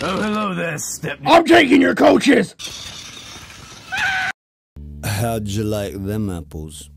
Oh, hello there, Step. I'm taking your coaches! How'd you like them apples?